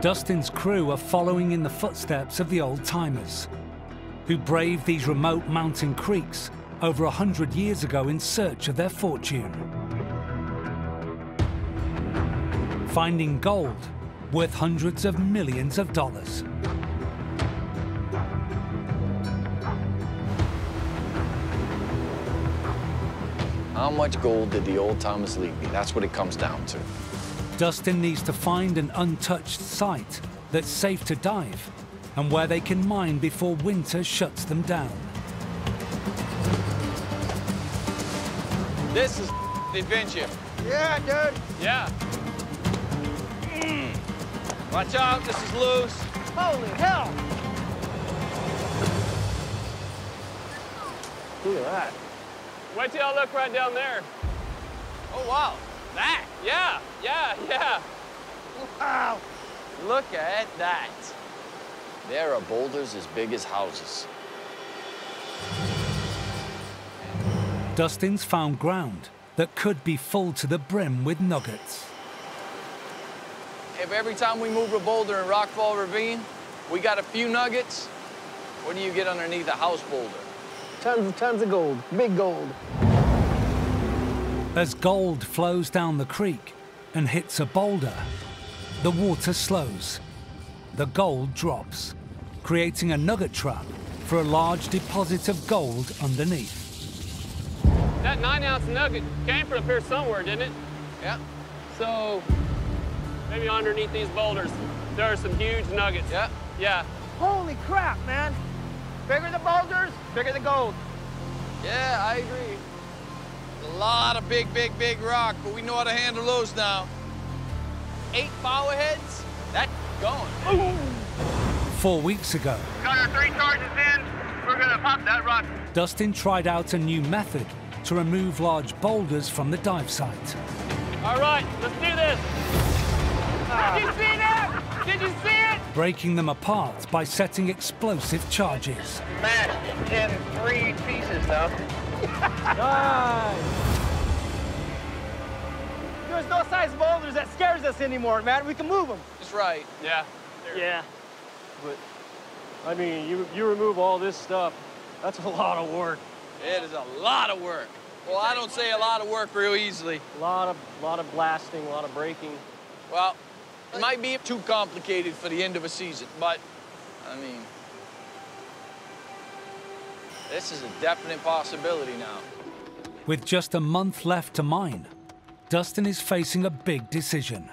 Dustin's crew are following in the footsteps of the old timers, who braved these remote mountain creeks over a hundred years ago in search of their fortune. Finding gold worth hundreds of millions of dollars. How much gold did the old timers leave me? That's what it comes down to. Dustin needs to find an untouched site that's safe to dive and where they can mine before winter shuts them down. This is the adventure. Yeah, dude. Yeah. Mm. Watch out, this is loose. Holy hell. Look at that. Wait till I look right down there. Oh, wow. That. Yeah, yeah, yeah. Wow. Look at that. There are boulders as big as houses. Dustin's found ground that could be full to the brim with nuggets. If every time we move a boulder in Rockfall Ravine, we got a few nuggets, what do you get underneath a house boulder? Tons and tons of gold, big gold. As gold flows down the creek and hits a boulder, the water slows. The gold drops, creating a nugget trap for a large deposit of gold underneath. That nine ounce nugget came from up here somewhere, didn't it? Yeah. So maybe underneath these boulders, there are some huge nuggets. Yeah. Yeah. Holy crap, man. Bigger the boulders, bigger the gold. Yeah, I agree. A lot of big, big, big rock, but we know how to handle those now. Eight power heads? That's going. Four weeks ago, Got our three charges in. We're gonna pop that rock. Dustin tried out a new method to remove large boulders from the dive site. All right, let's do this. Did you see that? Did you see it? breaking them apart by setting explosive charges. Smashed in three pieces, though. Nice. There's no size boulders that scares us anymore, man. We can move them. That's right. Yeah. Yeah. But, I mean, you, you remove all this stuff, that's a lot of work. It is a lot of work. Well, I don't say a lot of work real easily. A lot of, lot of blasting, a lot of breaking. Well, it might be too complicated for the end of a season, but, I mean, this is a definite possibility now. With just a month left to mine, Dustin is facing a big decision.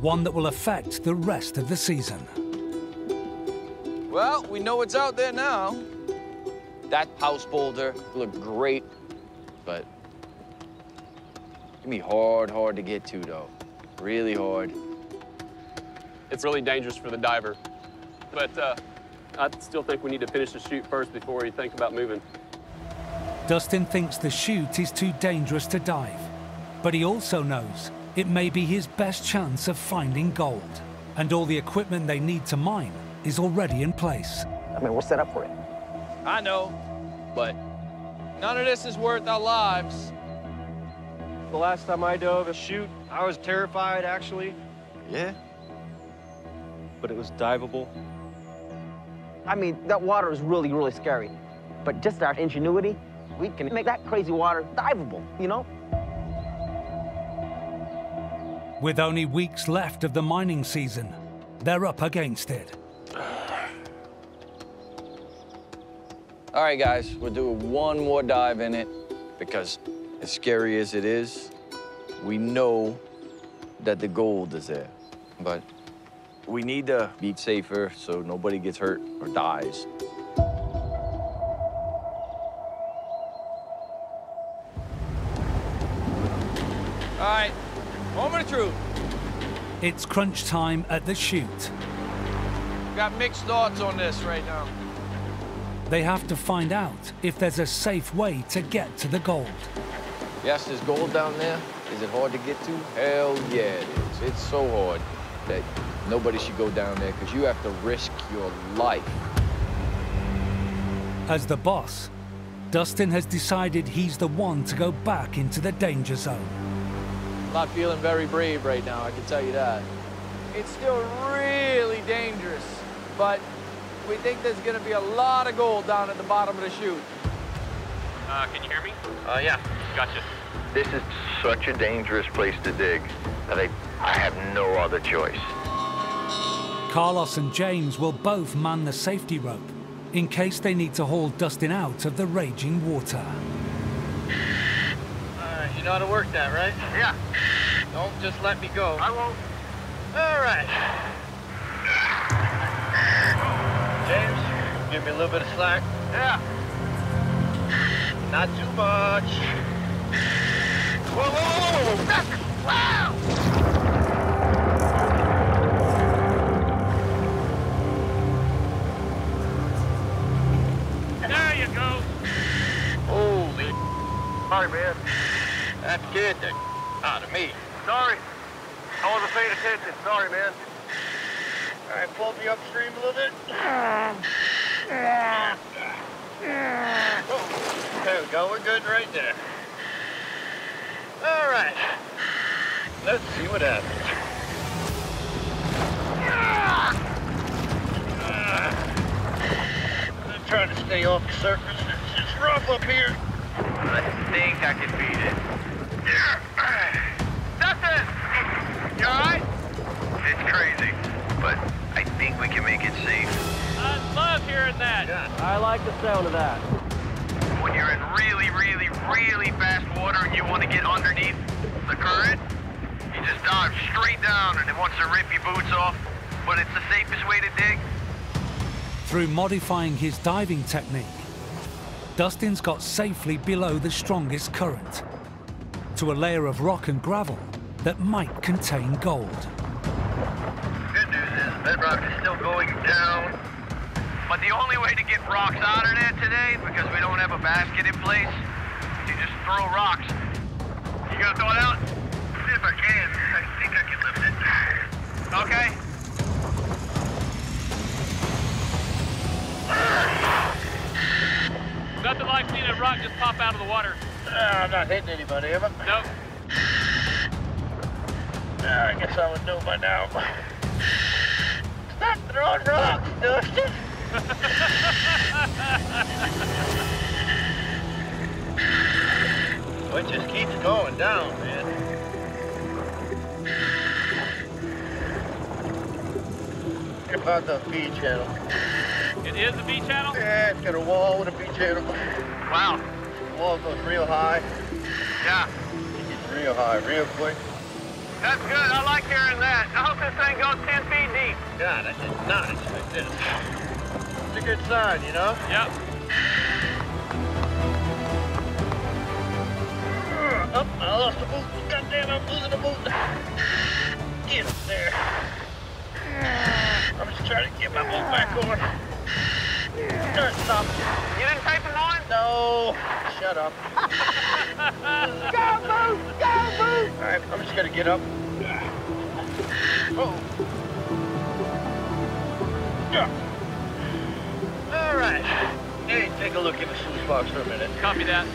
One that will affect the rest of the season. Well, we know what's out there now. That house boulder looked great, but it'd be hard, hard to get to, though. Really hard. It's really dangerous for the diver. But uh, I still think we need to finish the chute first before we think about moving. Dustin thinks the chute is too dangerous to dive, but he also knows it may be his best chance of finding gold. And all the equipment they need to mine is already in place. I mean, we're set up for it. I know, but none of this is worth our lives. The last time I dove a chute, I was terrified, actually, Yeah? but it was diveable. I mean, that water is really, really scary. But just our ingenuity, we can make that crazy water diveable, you know? With only weeks left of the mining season, they're up against it. All right, guys, we'll do one more dive in it because as scary as it is, we know that the gold is there. But we need to be safer so nobody gets hurt or dies. All right, moment of truth. It's crunch time at the chute. Got mixed thoughts on this right now. They have to find out if there's a safe way to get to the gold. Yes, there's gold down there. Is it hard to get to? Hell yeah, it is. It's so hard that nobody should go down there because you have to risk your life. As the boss, Dustin has decided he's the one to go back into the danger zone. I'm not feeling very brave right now, I can tell you that. it's still really dangerous, but we think there's gonna be a lot of gold down at the bottom of the chute. Uh, can you hear me? Uh, yeah. Gotcha. This is such a dangerous place to dig that I, I have no other choice. Carlos and James will both man the safety rope in case they need to haul Dustin out of the raging water. Uh, you know how to work that, right? Yeah. Don't just let me go. I won't. All right. James, give me a little bit of slack. Yeah. Not too much. Whoa, whoa, whoa, whoa, whoa. Wow! Sorry, man. That's good. the out of me. Sorry. I wasn't paying attention. Sorry, man. All right, pull me upstream a little bit. Oh, there we go. We're good right there. All right. Let's see what happens. Trying to stay off the surface. It's just rough up here. I think I can beat it. Dustin! You alright? It's crazy, but I think we can make it safe. I love hearing that. I like the sound of that. When you're in really, really, really fast water and you want to get underneath the current, you just dive straight down and it wants to rip your boots off. But it's the safest way to dig. Through modifying his diving technique, Dustin's got safely below the strongest current to a layer of rock and gravel that might contain gold. Good news is bedrock is still going down. But the only way to get rocks out of there today, because we don't have a basket in place, you just throw rocks. You gonna throw it out? See If I can. I think I can lift it. Okay. Nothing like seeing a rock just pop out of the water. Ah, I'm not hitting anybody, am I? Nope. Ah, I guess I would know by now. Stop throwing rocks, Dustin. Well, it just keeps going down, man. About the feed channel? It is a V channel? Yeah, it's got a wall with a V channel. Wow. The wall goes real high. Yeah. It gets real high real quick. That's good. I like hearing that. I hope this thing goes 10 feet deep. God, I did not expect this. It's a good sign, you know? Yep. Oh, I lost the boot. God damn, I'm losing the boot. Get up there. I'm just trying to get my boot back on. Stop. You didn't tape them on? No. Shut up. Go, Boo! Go, Boo! All right, I'm just gonna get up. Oh. Yeah. All right. Hey, take a look in the sluice box for a minute. Copy that.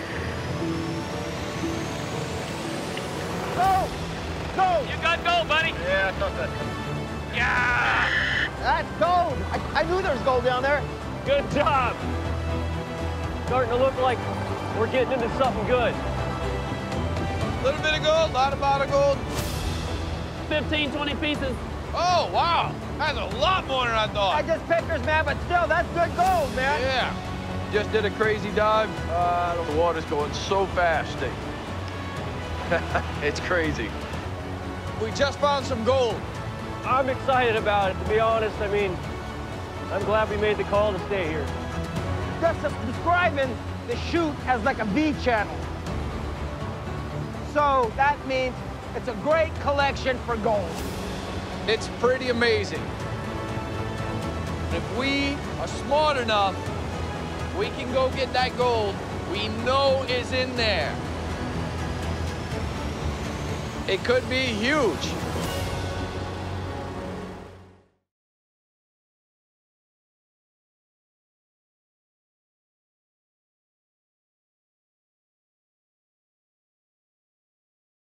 Go! Go! You got gold, buddy. Yeah, I thought that. Yeah. That's gold! I, I knew there was gold down there. Good job. Starting to look like we're getting into something good. A little bit of gold, a lot amount of gold. 15, 20 pieces. Oh, wow. That's a lot more than I thought. I thought. just pictures, man, but still, that's good gold, man. Yeah. Just did a crazy dive. Uh, the water's going so fast. Steve. it's crazy. We just found some gold. I'm excited about it, to be honest. I mean, I'm glad we made the call to stay here. Just describing the chute as like a V channel. So that means it's a great collection for gold. It's pretty amazing. If we are smart enough, we can go get that gold we know is in there. It could be huge.